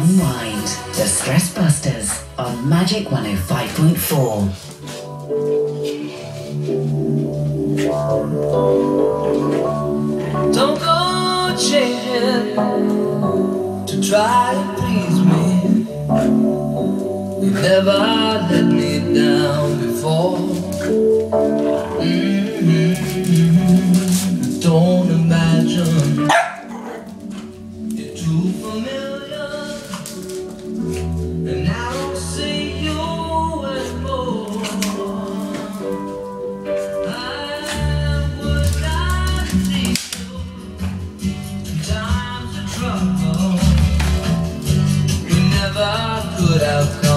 Unwind. The Stress Busters on Magic 105.4. Don't go changing to try to please me. You never let me down before. Mm -hmm. Don't imagine you're too familiar. yourself